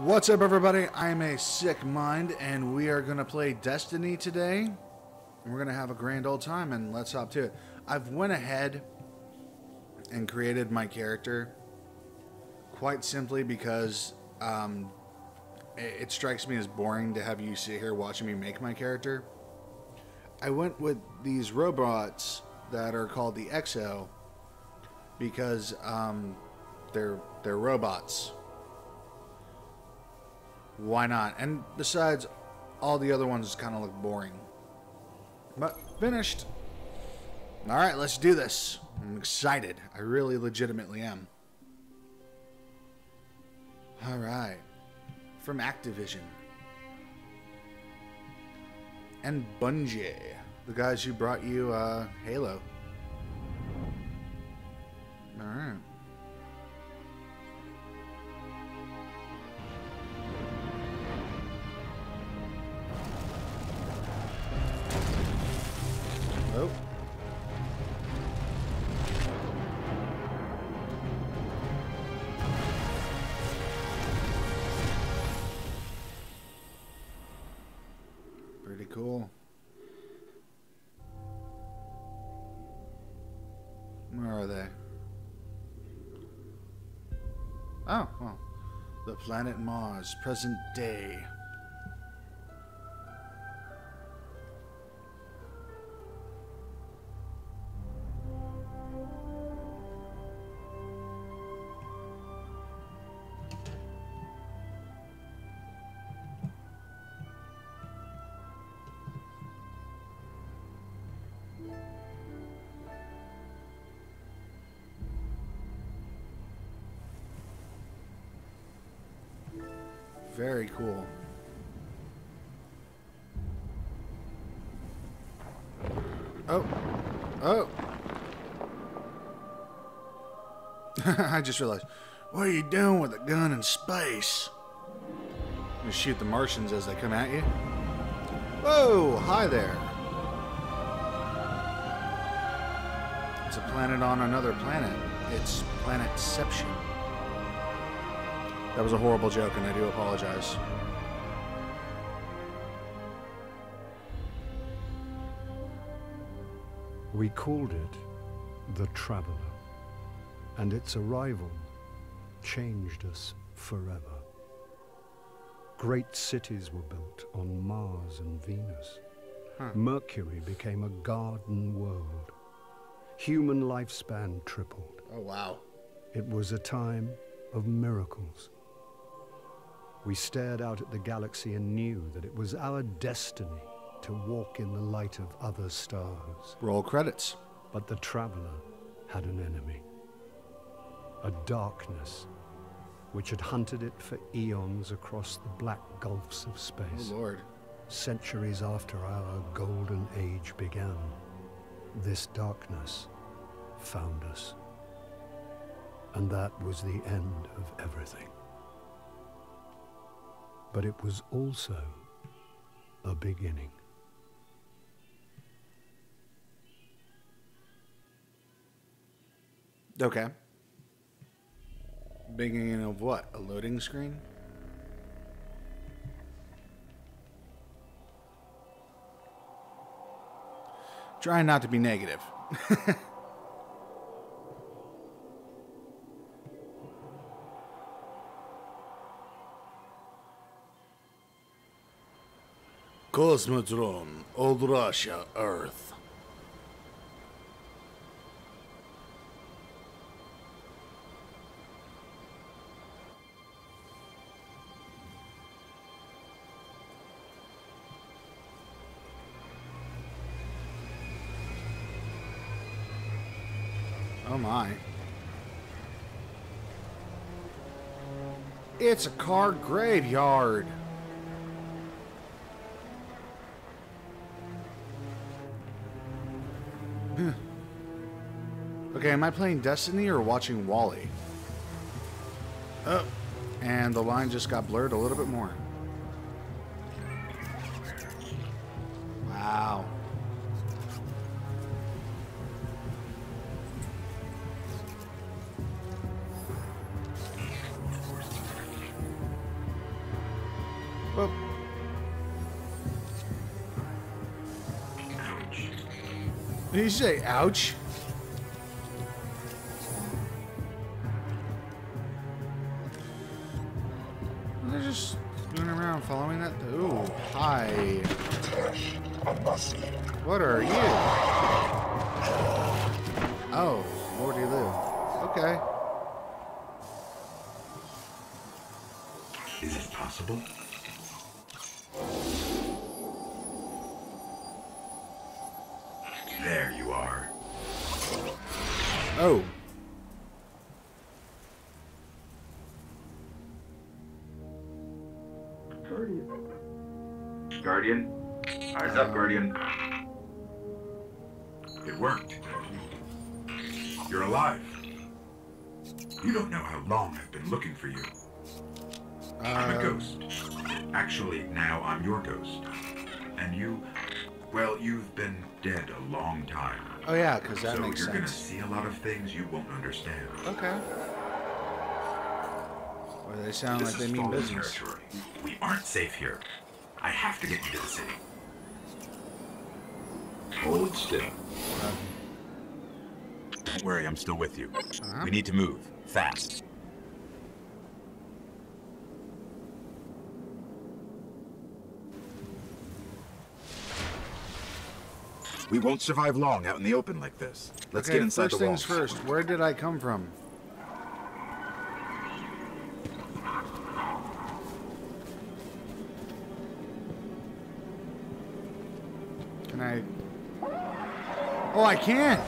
What's up, everybody? I'm a SIHC Mind, and we are gonna play Destiny today. And we're gonna have a grand old time, and let's hop to it. I've went ahead and created my character quite simply because um, it, it strikes me as boring to have you sit here watching me make my character. I went with these robots that are called the Exo because um, they're they're robots. Why not? And besides, all the other ones kind of look boring. But finished. All right, let's do this. I'm excited. I really legitimately am. All right. From Activision. And Bungie, the guys who brought you uh, Halo. Planet Mars, present day. Very cool. Oh. Oh. I just realized. What are you doing with a gun in space? You shoot the Martians as they come at you. Whoa! Hi there. It's a planet on another planet. It's Planetception. That was a horrible joke, and I do apologize. We called it the Traveler, and its arrival changed us forever. Great cities were built on Mars and Venus. Huh. Mercury became a garden world. Human lifespan tripled. Oh, wow. It was a time of miracles. We stared out at the galaxy and knew that it was our destiny to walk in the light of other stars. Roll credits. But the traveler had an enemy. A darkness which had hunted it for eons across the black gulfs of Oh, space. Lord. Centuries after our golden age began, this darkness found us. And that was the end of everything. But it was also a beginning. Okay. Beginning of what? A loading screen? Trying not to be negative. Cosmodrome, Old Russia, Earth. Oh my. It's a car graveyard. Okay, am I playing Destiny or watching WALL-E? Oh, and the line just got blurred a little bit more. Wow. Did you say ouch? What are you? Oh, Lord you live. Okay. Is it possible? There you are. Oh. Looking for you. I'm a Um, ghost. Actually, now I'm your ghost. And you, well, you've been dead a long time. Oh yeah, because that so makes you're gonna see a lot of things you won't understand. Okay. Well, they sound this like they mean business. territory. We aren't safe here. I have to get you to the city. Hold still. Don't worry, I'm still with you. Uh-huh. We need to move fast. We won't survive long out in the open like this. Let's okay, get inside first the things first. Where did I come from? Can I? Oh, I can.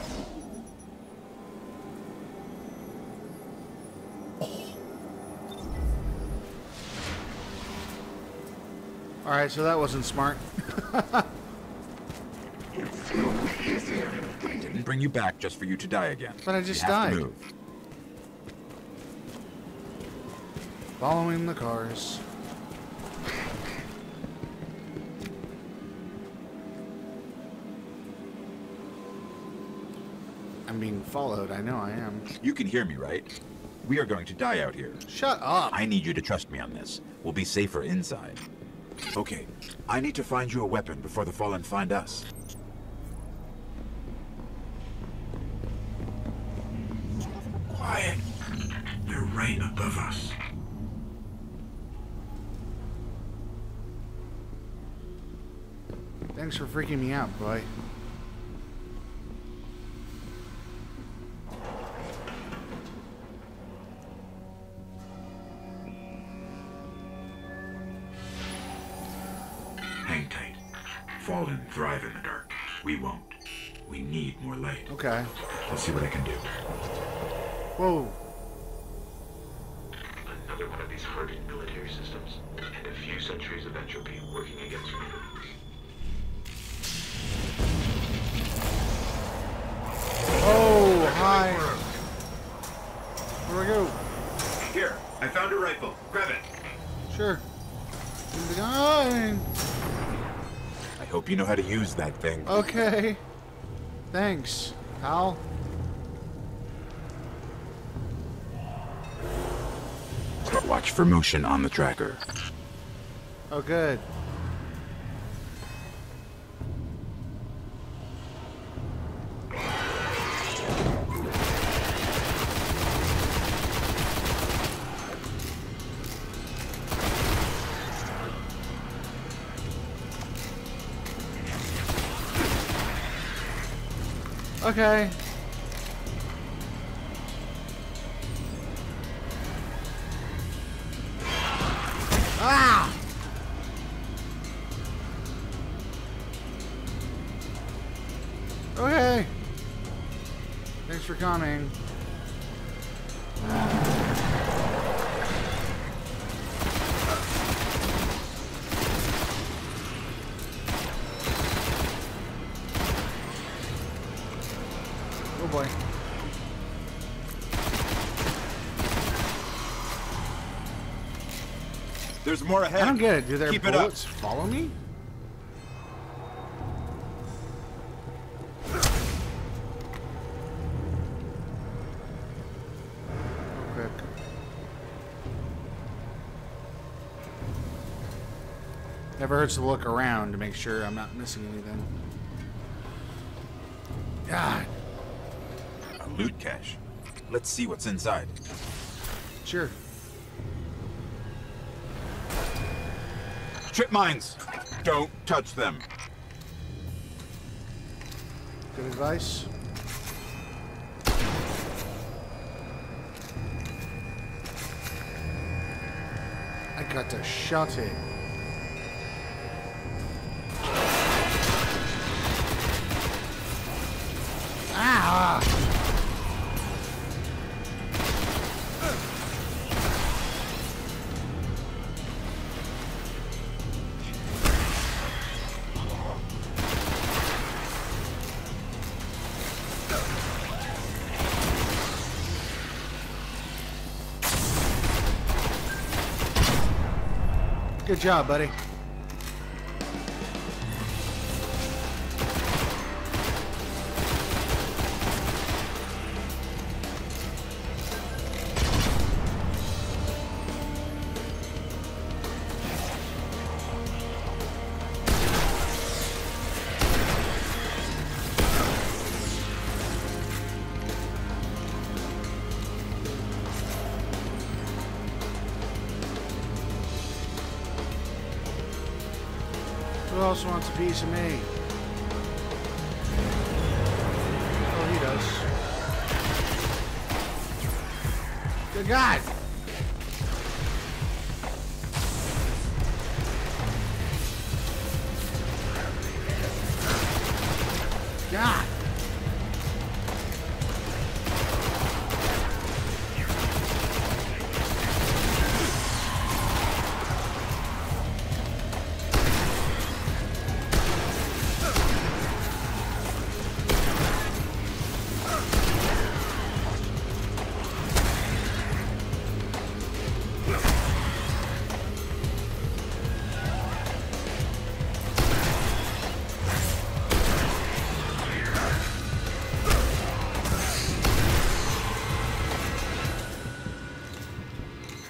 All right, so that wasn't smart. I didn't bring you back just for you to die again. But I You just have to died. move. Following the cars. I'm being followed. I know I am. You can hear me, right? We are going to die out here. Shut up. I need you to trust me on this. We'll be safer inside. Okay, I need to find you a weapon before the Fallen find us. Thanks for freaking me out, boy. Hang tight. Fallen thrive in the dark. We won't. We need more light. Okay. Let's see what I can do. Whoa. Another one of these hardened military systems, and a few centuries of entropy working against me. Hi. Where do I go? Here, I found a rifle. Grab it. Sure. In the gun. I hope you know how to use that thing. Okay. Thanks, pal. Watch for motion on the tracker. Oh, good. Okay. There's more ahead. I don't get it. Do their Keep it up. bullets follow me? Quick. Never hurts to look around to make sure I'm not missing anything. God, A loot cache. Let's see what's inside. sure. Trip mines! Don't touch them. Good advice. I got to shut it. Good job, buddy. Me? Oh, he does. Good! God!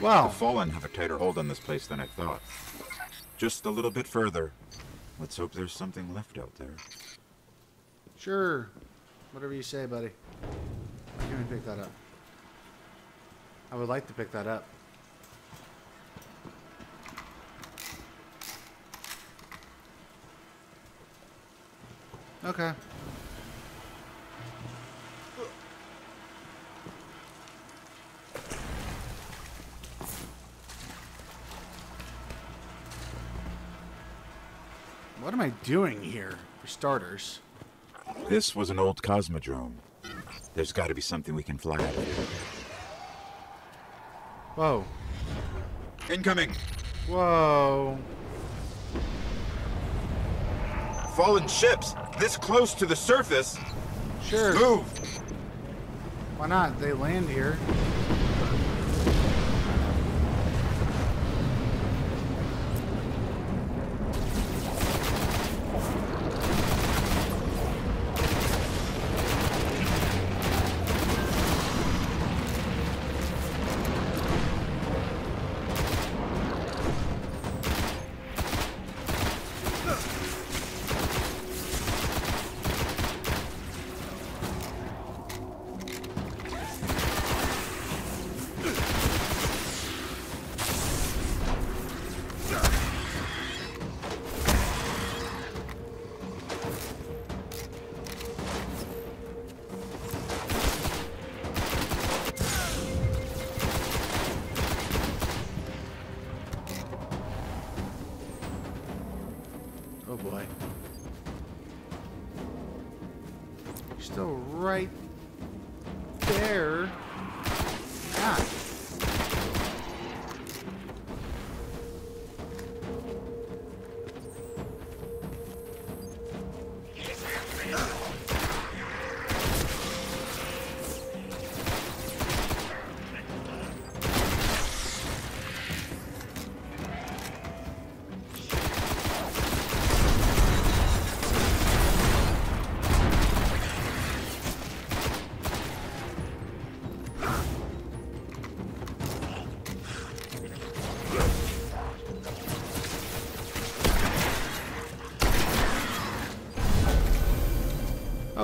The Fallen have a tighter hold on this place than I thought. Just a little bit further. Let's hope there's something left out there. Sure. Whatever you say, buddy. Why can't we pick that up? I would like to pick that up. Okay. What am I doing here, for starters? This was an old cosmodrome. There's got to be something we can fly out of here. Whoa. Incoming! Whoa. Fallen ships! This close to the surface! Sure. Move! Why not? They land here. Still right there. Ah.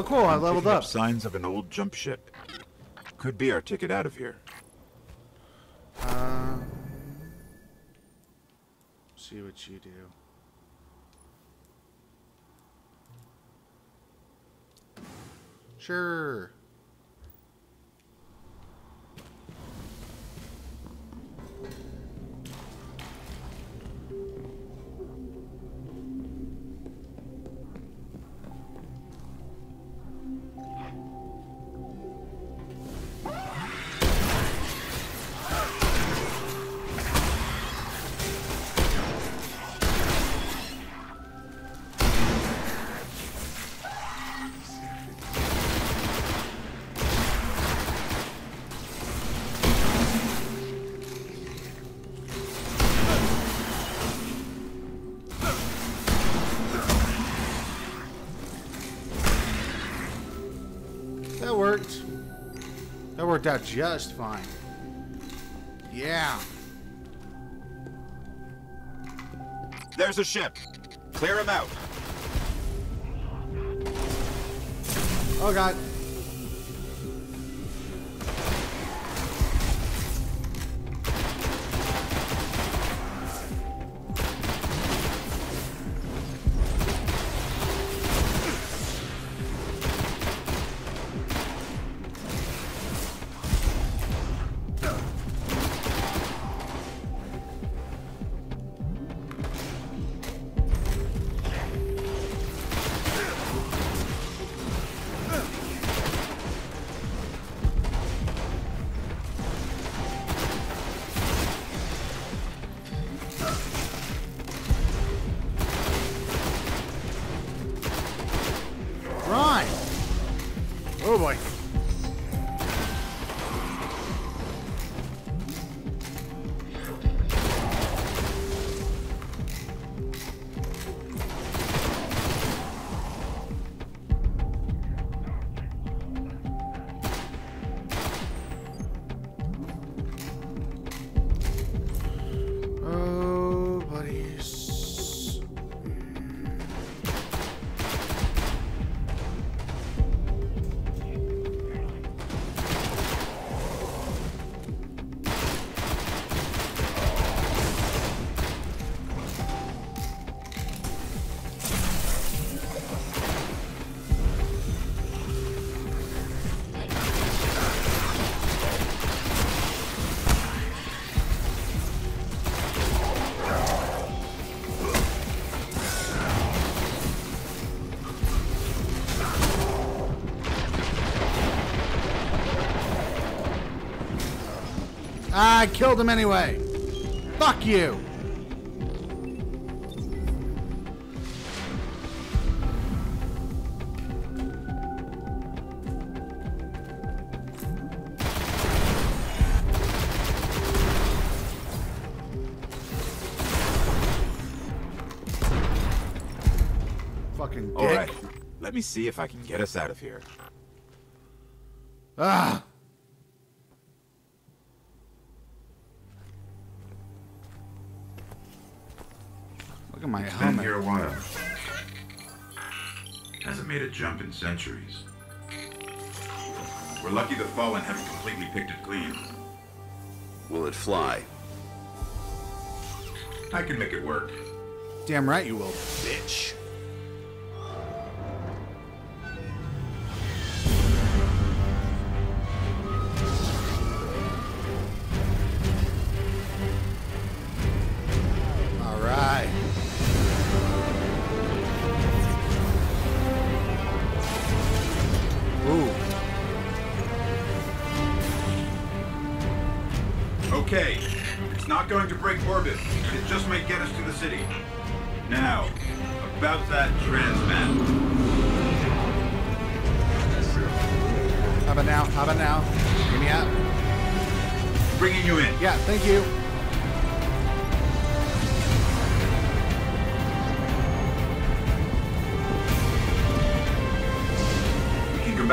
Cool! I leveled Picking up. Signs of an old jump ship. Could be our ticket out of here. Uh, see what you do. Sure. That worked out just fine. Yeah. There's a ship. Clear him out. Oh god. Oh I killed him anyway. Fuck you. Fucking dick. All right. Let me see if I can get us out of here. Ah. At my Been helmet. here a while. Hasn't made a jump in centuries. We're lucky the Fallen haven't completely picked it clean. Will it fly? I can make it work. Damn right you will. Bitch.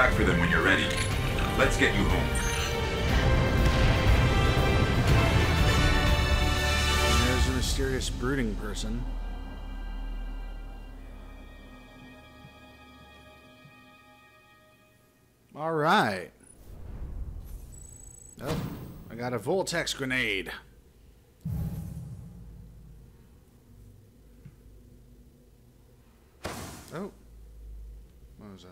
Back for them when you're ready. Let's get you home. There's a mysterious brooding person. All right. Oh, I got a Vortex grenade. Oh. What was that?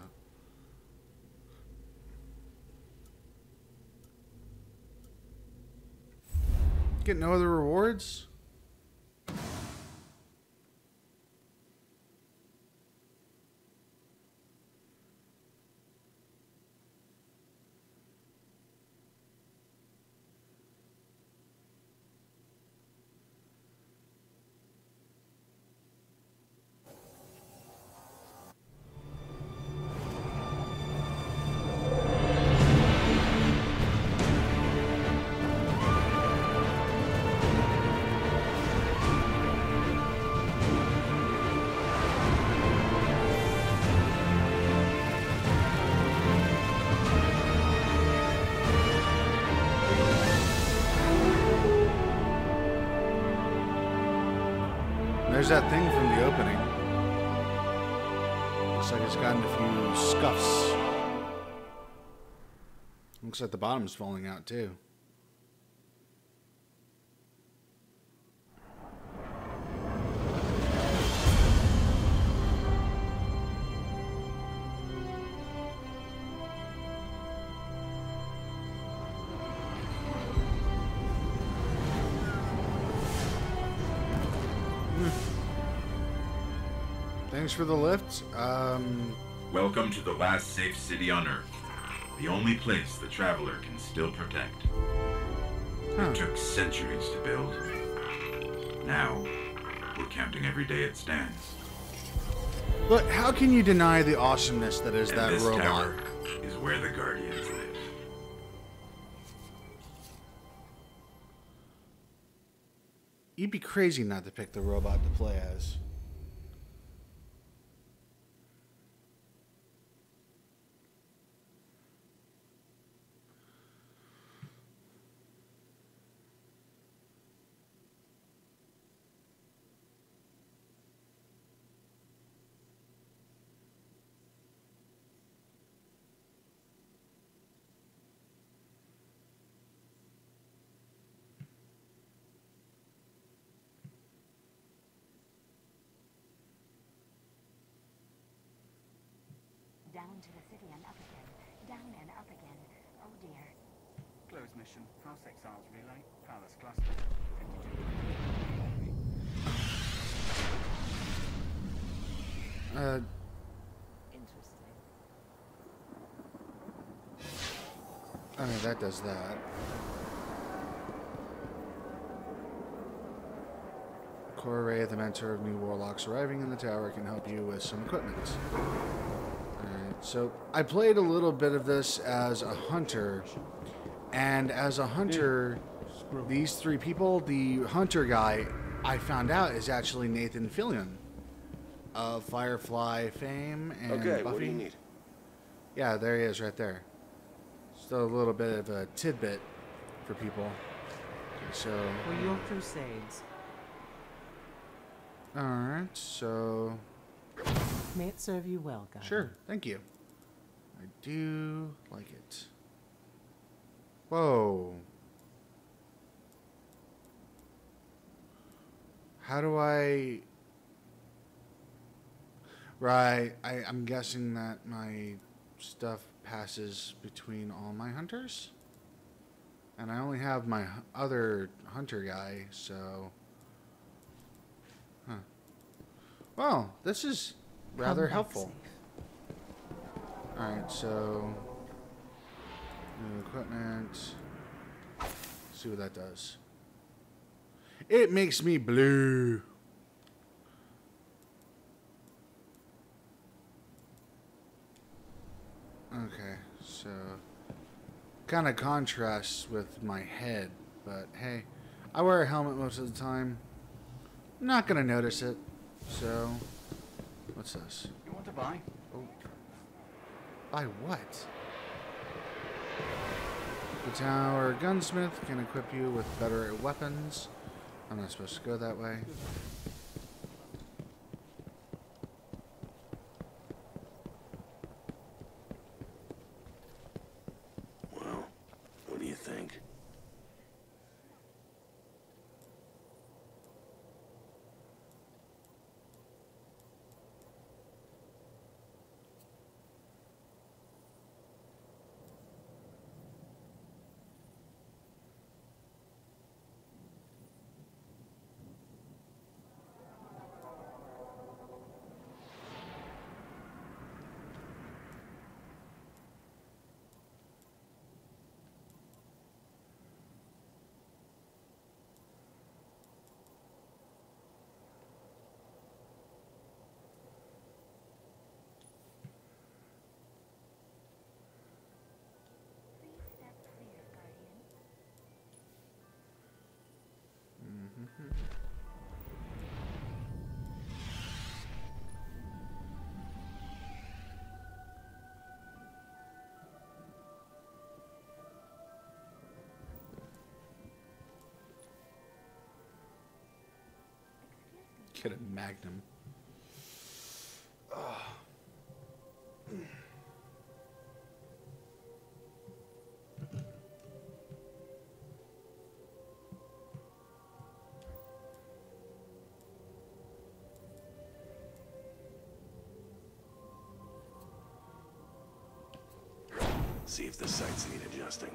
Get no other rewards? That thing from the opening. Looks like it's gotten a few scuffs. Looks like the bottom's falling out too. Thanks for the lift. Um, Welcome to the last safe city on Earth. The only place the traveler can still protect. Huh. It took centuries to build. Now, we're counting every day it stands. look, how can you deny the awesomeness that is and that this robot? tower is where the Guardians live. You'd be crazy not to pick the robot to play as. City and up again. Down and up again. Oh dear. Closed mission. House Exiles relay. Palace cluster. 52. Uh, Interesting. okay, that does that. Ikora Rey, the mentor of new warlocks arriving in the tower, can help you with some equipment. Alright, so I played a little bit of this as a hunter, and as a hunter, these three people, the hunter guy, I found out is actually Nathan Fillion of Firefly fame and Okay, Buffy. what do you need? Yeah, there he is right there. Still a little bit of a tidbit for people. Okay, so, For your crusades, alright, so, may it serve you well, guys. sure, thank you. I do like it. Whoa. How do I. Right, I, I'm guessing that my stuff passes between all my hunters? And I only have my other hunter guy, so. Huh. Well, this is rather helpful. Alright, so. New equipment. see what that does. It makes me blue. Okay, so. Kind of contrasts with my head, but hey, I wear a helmet most of the time. Not gonna notice it, so. What's this? You want to buy? By what? The tower gunsmith can equip you with better weapons. I'm not supposed to go that way. Get a magnum. See if the sights need adjusting.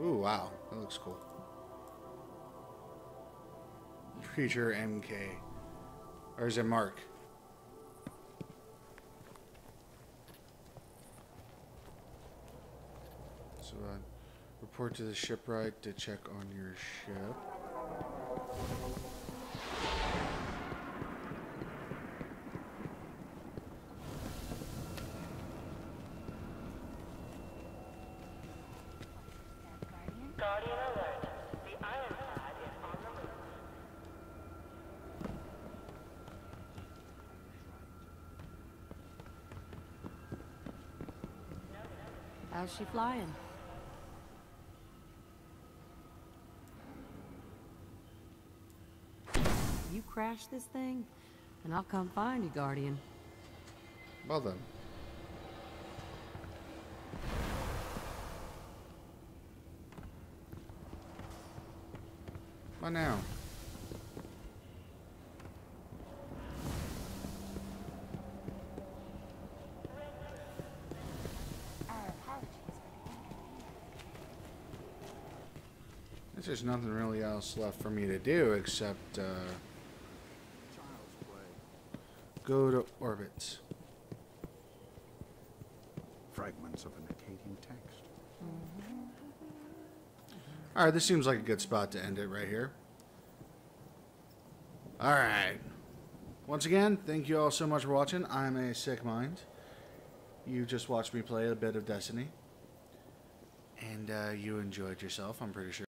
Ooh, wow. That looks cool. Preacher MK. Or is it Mark? So, uh, report to the shipwright to check on your ship. Guardian? Guardian alert. The Ironclad is on the move. How's she flying? You crash this thing, and I'll come find you, Guardian. Well then. What now? Our apologies for the inconvenience. Guess There's nothing really else left for me to do except uh, go to orbit. Fragments of an Akkadian text. All right, this seems like a good spot to end it right here. All right. Once again, thank you all so much for watching. I'm a SIHC Mind. You just watched me play a bit of Destiny, and uh, you enjoyed yourself. I'm pretty sure.